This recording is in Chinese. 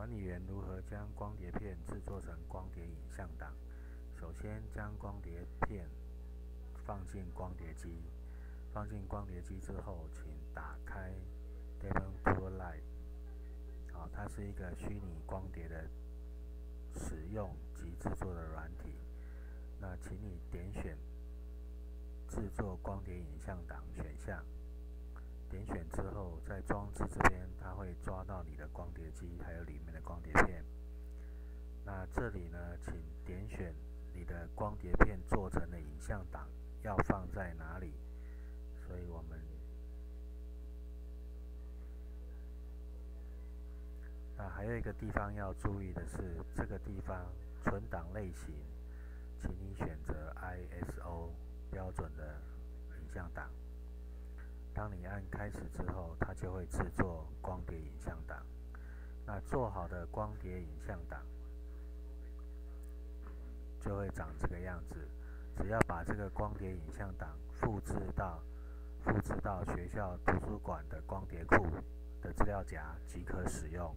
管理员如何将光碟片制作成光碟影像档？首先将光碟片放进光碟机，放进光碟机之后，请打开 Devon Live，好，它是一个虚拟光碟的使用及制作的软体。那请你点选制作光碟影像档选项。点选之后，在装置这边，会抓到你的光碟机，还有里面的光碟片。那这里呢，请点选你的光碟片做成的影像档要放在哪里。所以我们，那还有一个地方要注意的是，这个地方存档类型，请你选择 ISO 标准的影像档。当你按开始之后，它就会制作光碟影像档。那做好的光碟影像档就会长这个样子。只要把这个光碟影像档复制到复制到学校图书馆的光碟库的资料夹即可使用。